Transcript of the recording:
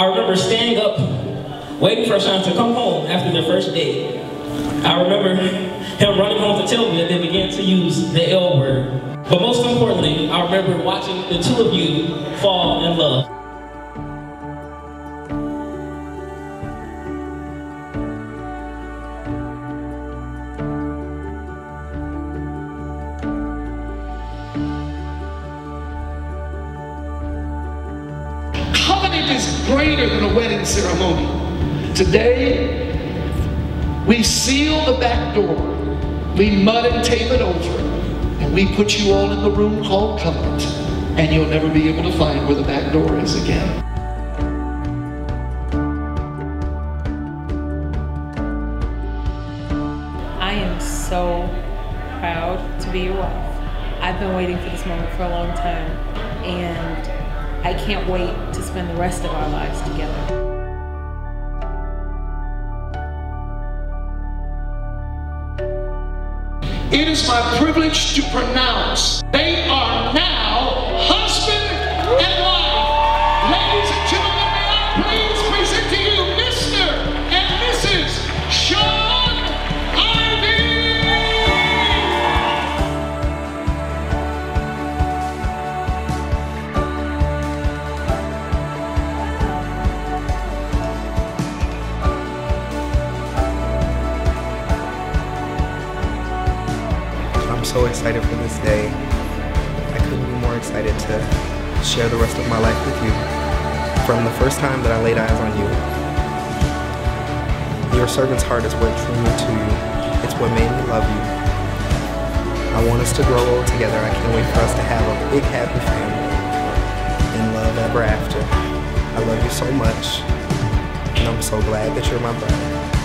I remember standing up, waiting for Shaun to come home after their first date. I remember him running home to tell me that they began to use the L word. But most importantly, I remember watching the two of you fall in love. Is greater than a wedding ceremony. Today, we seal the back door, we mud and tape it over, and we put you all in the room called covenant, and you'll never be able to find where the back door is again. I am so proud to be your wife. I've been waiting for this moment for a long time, and I can't wait to spend the rest of our lives together. It is my privilege to pronounce they I'm so excited for this day. I couldn't be more excited to share the rest of my life with you. From the first time that I laid eyes on you, your servant's heart is what drew me to you. It's what made me love you. I want us to grow old together. I can't wait for us to have a big happy family and love ever after. I love you so much, and I'm so glad that you're my bride.